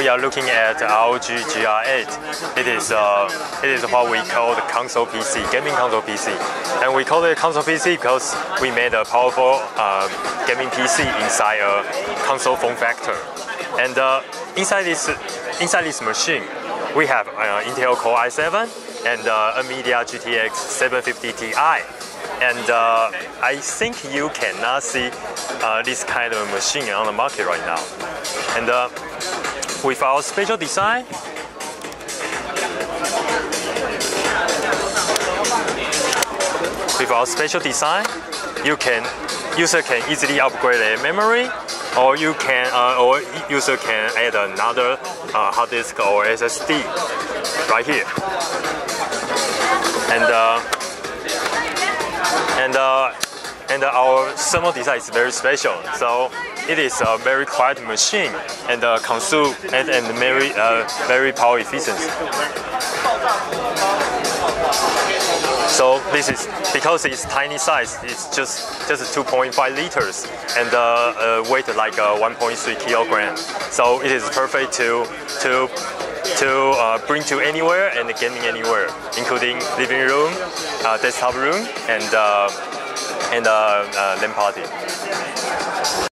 we are looking at ROG GR8. It is uh, it is what we call the console PC, gaming console PC, and we call it console PC because we made a powerful uh, gaming PC inside a console form factor. And uh, inside this inside this machine, we have uh, Intel Core i7 and uh, NVIDIA GTX 750 Ti. And uh, I think you cannot see uh, this kind of machine on the market right now. And uh, with our special design, our special design, you can user can easily upgrade their memory, or you can uh, or user can add another uh, hard disk or SSD right here. And uh, and uh, and our thermal design is very special. So it is a very quiet machine and uh, consume and, and very uh, very power efficient. So this is because it's tiny size. It's just just 2.5 liters and uh, uh, weight like uh, 1.3 kilogram. So it is perfect to to to uh, bring to anywhere and gaming anywhere, including living room, uh, desktop room, and uh, and uh, uh, LAN party.